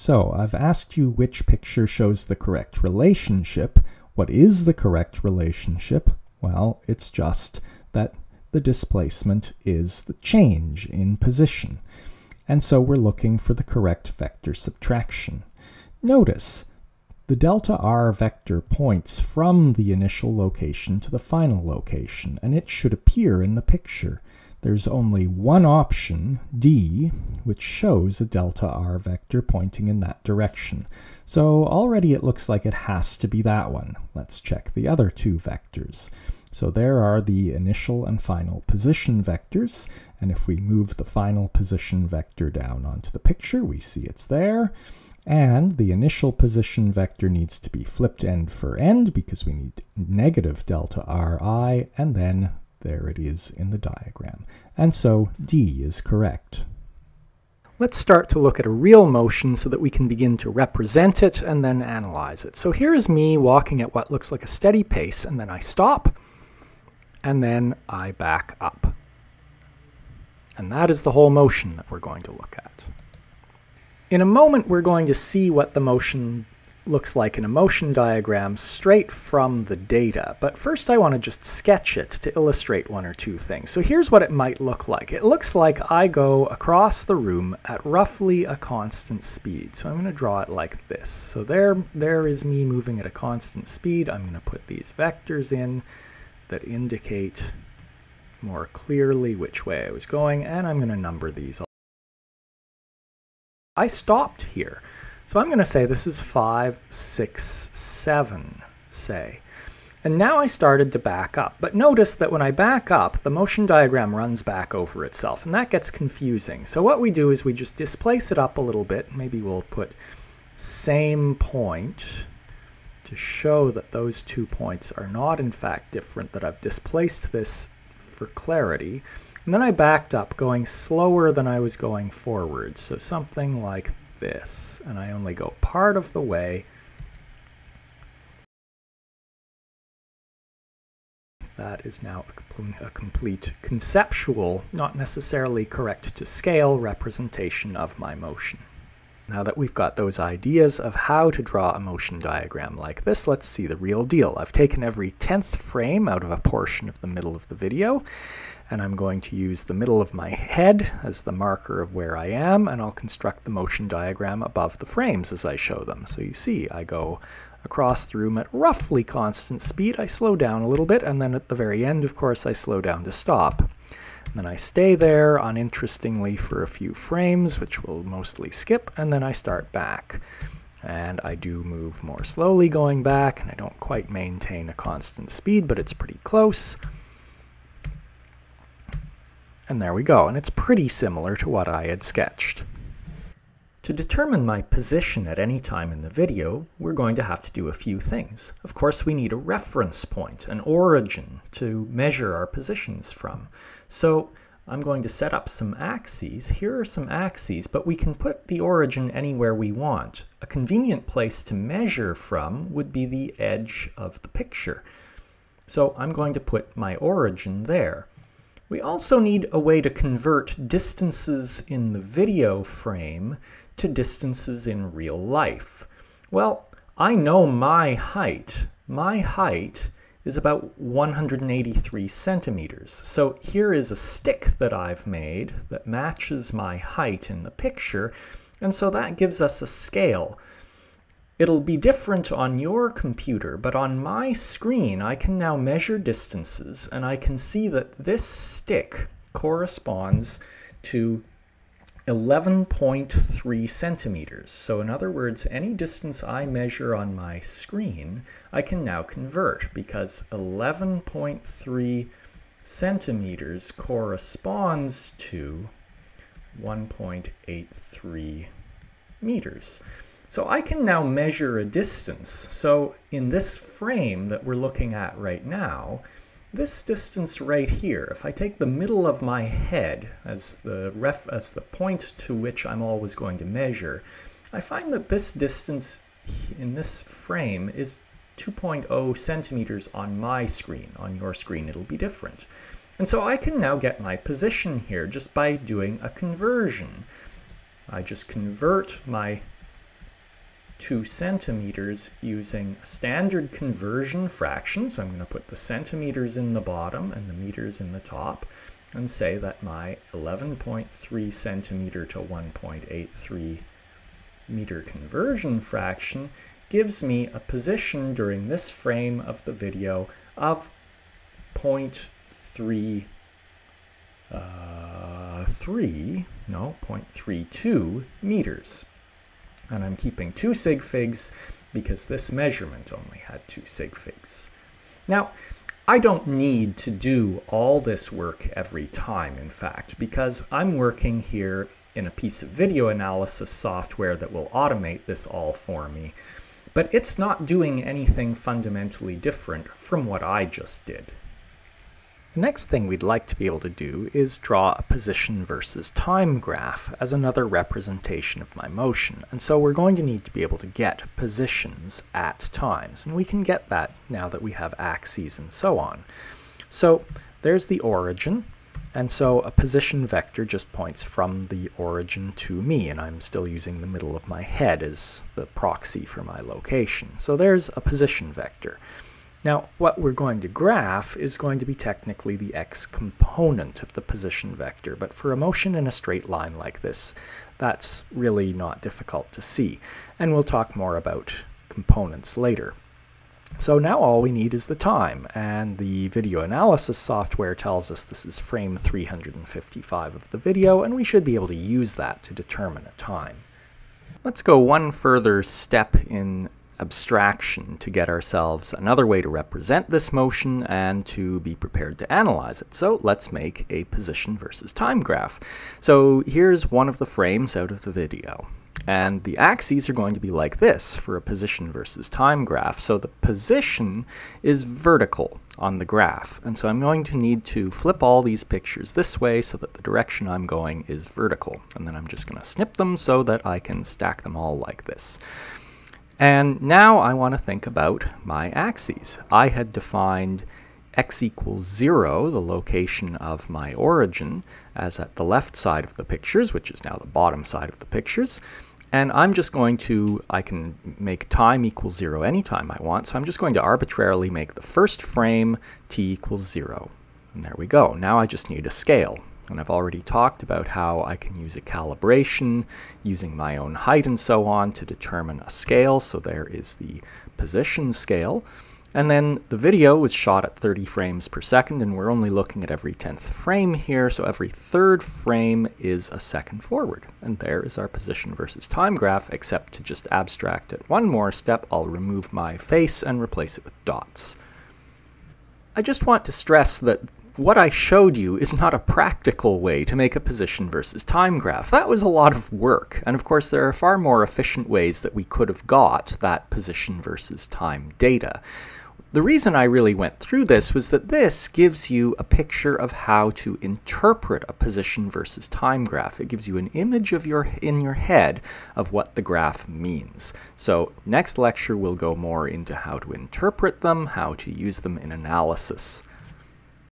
So I've asked you which picture shows the correct relationship. What is the correct relationship? Well, it's just that the displacement is the change in position. And so we're looking for the correct vector subtraction. Notice the delta r vector points from the initial location to the final location, and it should appear in the picture. There's only one option, D, which shows a delta r vector pointing in that direction. So already it looks like it has to be that one. Let's check the other two vectors. So there are the initial and final position vectors, and if we move the final position vector down onto the picture, we see it's there. And the initial position vector needs to be flipped end for end because we need negative delta Ri, and then there it is in the diagram. And so D is correct. Let's start to look at a real motion so that we can begin to represent it and then analyze it. So here is me walking at what looks like a steady pace, and then I stop, and then I back up. And that is the whole motion that we're going to look at. In a moment, we're going to see what the motion looks like a motion diagram straight from the data. But first I want to just sketch it to illustrate one or two things. So here's what it might look like. It looks like I go across the room at roughly a constant speed. So I'm going to draw it like this. So there, there is me moving at a constant speed. I'm going to put these vectors in that indicate more clearly which way I was going, and I'm going to number these I stopped here. So I'm going to say this is 5, 6, 7, say. And now I started to back up. But notice that when I back up, the motion diagram runs back over itself, and that gets confusing. So what we do is we just displace it up a little bit. Maybe we'll put same point to show that those two points are not in fact different, that I've displaced this for clarity. And then I backed up, going slower than I was going forward. So something like this. And I only go part of the way. That is now a, complete conceptual, not necessarily correct to scale, representation of my motion. Now that we've got those ideas of how to draw a motion diagram like this, let's see the real deal. I've taken every 10th frame out of a portion of the middle of the video, and I'm going to use the middle of my head as the marker of where I am, and I'll construct the motion diagram above the frames as I show them. So you see, I go across the room at roughly constant speed. I slow down a little bit, and then at the very end, of course, I slow down to stop. And then I stay there, uninterestingly, for a few frames, which we'll mostly skip, and then I start back. And I do move more slowly going back, and I don't quite maintain a constant speed, but it's pretty close. And there we go, and it's pretty similar to what I had sketched. To determine my position at any time in the video, we're going to have to do a few things. Of course, we need a reference point, an origin, to measure our positions from. So I'm going to set up some axes. Here are some axes, but we can put the origin anywhere we want. A convenient place to measure from would be the edge of the picture. So I'm going to put my origin there. We also need a way to convert distances in the video frame to distances in real life. Well, I know my height. My height is about 183 centimeters. So here is a stick that I've made that matches my height in the picture, and so that gives us a scale. It'll be different on your computer, but on my screen I can now measure distances and I can see that this stick corresponds to 11.3 centimeters. So in other words, any distance I measure on my screen, I can now convert because 11.3 centimeters corresponds to 1.83 meters. So I can now measure a distance. So in this frame that we're looking at right now, this distance right here, if I take the middle of my head as the, ref, as the point to which I'm always going to measure, I find that this distance in this frame is 2.0 centimeters on my screen. On your screen it'll be different. And so I can now get my position here just by doing a conversion. I just convert my 2 centimeters using standard conversion fraction. So I'm going to put the centimeters in the bottom and the meters in the top and say that my 11.3 centimeter to 1.83 meter conversion fraction gives me a position during this frame of the video of 0.3 uh, 3, no, 0.32 meters. And I'm keeping two sig figs because this measurement only had two sig figs. Now, I don't need to do all this work every time, in fact, because I'm working here in a piece of video analysis software that will automate this all for me. But it's not doing anything fundamentally different from what I just did. The next thing we'd like to be able to do is draw a position versus time graph as another representation of my motion. And so we're going to need to be able to get positions at times. And we can get that now that we have axes and so on. So there's the origin. And so a position vector just points from the origin to me, and I'm still using the middle of my head as the proxy for my location. So there's a position vector. Now, what we're going to graph is going to be technically the x component of the position vector, but for a motion in a straight line like this, that's really not difficult to see. And we'll talk more about components later. So now all we need is the time, and the video analysis software tells us this is frame 355 of the video, and we should be able to use that to determine a time. Let's go one further step in abstraction to get ourselves another way to represent this motion and to be prepared to analyze it. So let's make a position versus time graph. So here's one of the frames out of the video. And the axes are going to be like this for a position versus time graph. So the position is vertical on the graph. And so I'm going to need to flip all these pictures this way so that the direction I'm going is vertical. And then I'm just going to snip them so that I can stack them all like this. And now I want to think about my axes. I had defined x equals 0, the location of my origin, as at the left side of the pictures, which is now the bottom side of the pictures. And I'm just going to, I can make time equals 0 anytime I want, so I'm just going to arbitrarily make the first frame t equals 0. And there we go. Now I just need a scale. And I've already talked about how I can use a calibration using my own height and so on to determine a scale. So there is the position scale. And then the video was shot at 30 frames per second, and we're only looking at every 10th frame here, so every third frame is a second forward. And there is our position versus time graph, except to just abstract it one more step, I'll remove my face and replace it with dots. I just want to stress that what I showed you is not a practical way to make a position versus time graph. That was a lot of work, and of course there are far more efficient ways that we could have got that position versus time data. The reason I really went through this was that this gives you a picture of how to interpret a position versus time graph. It gives you an image of your in your head of what the graph means. So next lecture we'll go more into how to interpret them, how to use them in analysis.